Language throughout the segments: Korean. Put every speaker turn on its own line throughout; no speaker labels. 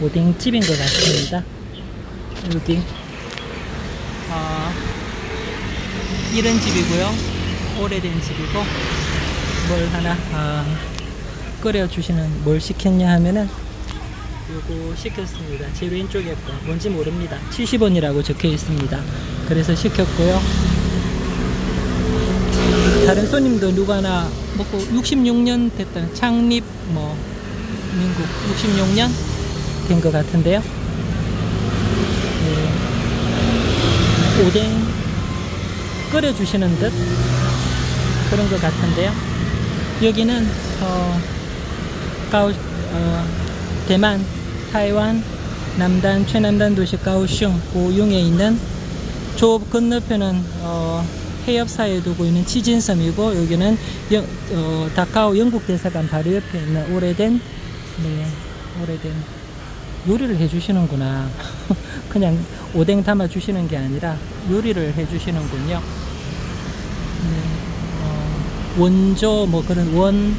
오뎅집인 것 같습니다. 여기 어, 이런 집이고요. 오래된 집이고 뭘 하나 어, 끓여주시는 뭘 시켰냐 하면은 요거 시켰습니다. 제 왼쪽에 거 뭔지 모릅니다. 70원이라고 적혀 있습니다. 그래서 시켰고요. 다른 손님도 누가 하나 먹고 66년 됐다는 창립 뭐 민국 66년 된것 같은데요. 네. 오뎅 끓여주시는 듯 그런 것 같은데요. 여기는 어, 가오, 어, 대만, 타이완, 남단, 최남단 도시 가오슝, 고융에 있는 저 건너편은 어, 해협사에 두고 있는 치진섬이고 여기는 영, 어, 다카오 영국 대사관 바로 옆에 있는 오래된 네, 오래된 요리를 해주시는구나. 그냥 오뎅 담아 주시는 게 아니라 요리를 해주시는군요. 네, 어, 원조 뭐 그런 원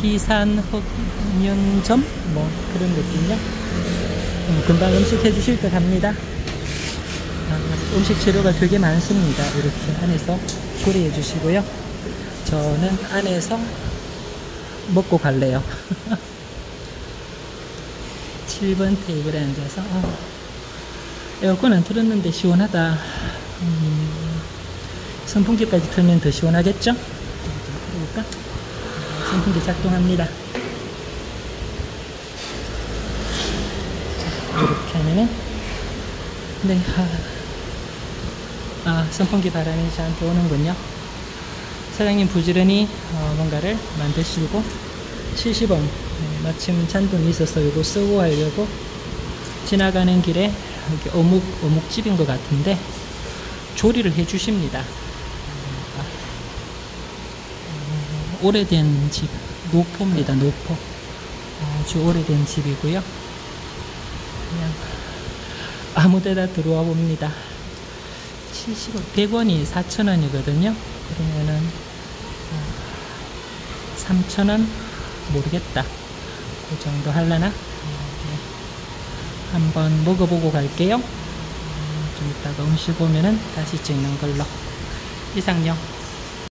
희산 흑면점 뭐 그런 느낌요. 음, 금방 음식 해주실 듯 합니다. 아, 음식 재료가 되게 많습니다. 이렇게 안에서 조리해 주시고요. 저는 안에서 먹고 갈래요. 7번 테이블에 앉아서 어, 에어컨 안 틀었는데 시원하다. 음, 선풍기까지 틀면 더 시원하겠죠? 틀어볼까? 선풍기 작동합니다. 자, 이렇게 하면은 네, 아, 아, 선풍기 바람이 저한테 오는군요. 사장님 부지런히 어, 뭔가를 만드시고 70원 네, 마침 잔돈이 있어서 이거 쓰고 가려고 지나가는 길에 여기 어묵, 어묵집인 것 같은데 조리를 해 주십니다. 어, 오래된 집, 노포입니다. 노포. 아주 오래된 집이고요. 그냥 아무 데나 들어와 봅니다. 70원, 100원이 4,000원이거든요. 그러면은 어, 3,000원 모르겠다. 그 정도 할라나? 네. 한번 먹어보고 갈게요. 음, 좀 이따가 음식 오면은 다시 찍는 걸로. 이상요.